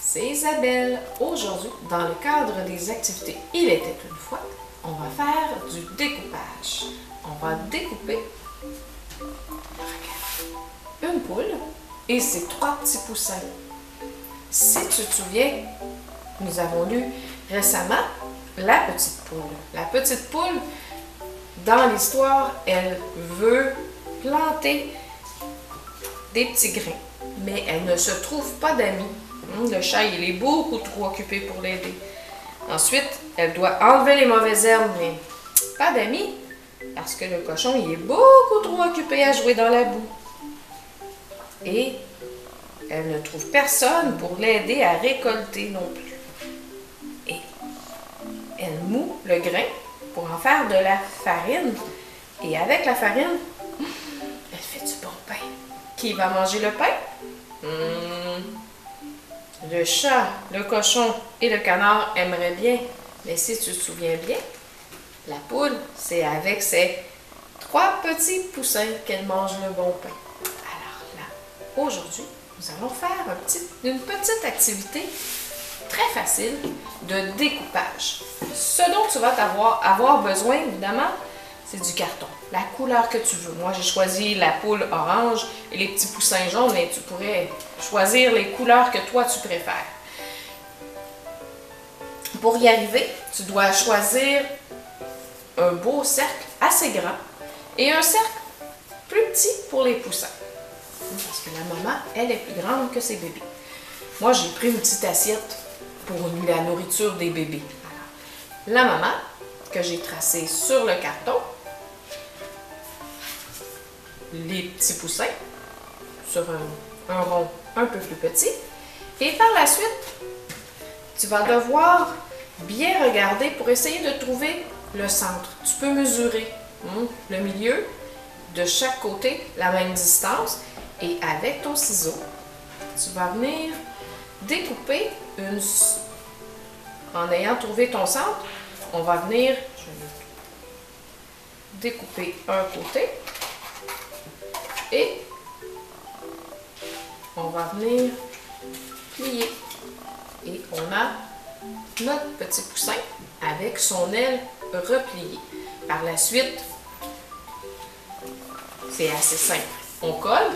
c'est Isabelle. Aujourd'hui, dans le cadre des activités Il était une fois, on va faire du découpage. On va découper une poule et ses trois petits poussins. Si tu te souviens, nous avons lu récemment la petite poule. La petite poule, dans l'histoire, elle veut planter des petits grains, mais elle ne se trouve pas d'amis. Hmm, le chat, il est beaucoup trop occupé pour l'aider. Ensuite, elle doit enlever les mauvaises herbes, mais pas d'amis, parce que le cochon, il est beaucoup trop occupé à jouer dans la boue. Et elle ne trouve personne pour l'aider à récolter non plus. Et elle moue le grain pour en faire de la farine. Et avec la farine, elle fait du bon pain. Qui va manger le pain? Le chat, le cochon et le canard aimeraient bien, mais si tu te souviens bien, la poule, c'est avec ses trois petits poussins qu'elle mange le bon pain. Alors là, aujourd'hui, nous allons faire une petite activité très facile de découpage. Ce dont tu vas avoir besoin, évidemment, c'est du carton. La couleur que tu veux. Moi, j'ai choisi la poule orange et les petits poussins jaunes, mais tu pourrais choisir les couleurs que toi, tu préfères. Pour y arriver, tu dois choisir un beau cercle assez grand et un cercle plus petit pour les poussins. Parce que la maman, elle est plus grande que ses bébés. Moi, j'ai pris une petite assiette pour la nourriture des bébés. la maman, que j'ai tracée sur le carton, les petits poussins sur un, rond un peu plus petit. Et par la suite, tu vas devoir bien regarder pour essayer de trouver le centre. Tu peux mesurer hein, le milieu de chaque côté, la même distance, et avec ton ciseau, tu vas venir découper une... En ayant trouvé ton centre, on va venir découper un côté on va venir plier. Et on a notre petit poussin avec son aile repliée. Par la suite, c'est assez simple. On colle.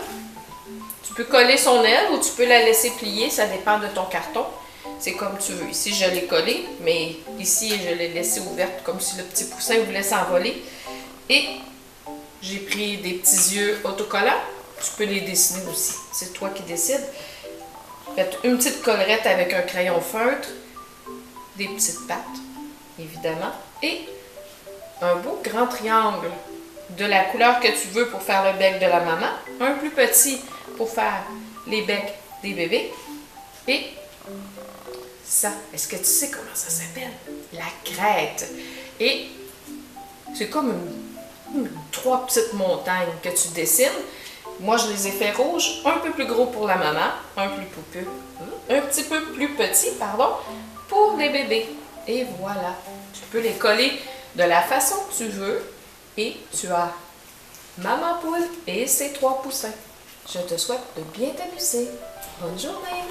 Tu peux coller son aile ou tu peux la laisser plier, ça dépend de ton carton. C'est comme tu veux. Ici, je l'ai collé, mais ici, je l'ai laissée ouverte comme si le petit poussin voulait s'envoler. Et j'ai pris des petits yeux autocollants. Tu peux les dessiner aussi. C'est toi qui décides. Faites une petite collerette avec un crayon feutre, des petites pattes, évidemment, et un beau grand triangle de la couleur que tu veux pour faire le bec de la maman, un plus petit pour faire les becs des bébés, et ça, est-ce que tu sais comment ça s'appelle? La crête. Et c'est comme une trois petites montagnes que tu dessines. Moi, je les ai fait rouges, un peu plus gros pour la maman, un, plus peu, un petit peu plus petit, pardon, pour les bébés. Et voilà, tu peux les coller de la façon que tu veux et tu as maman poule et ses trois poussins. Je te souhaite de bien t'amuser. Bonne journée!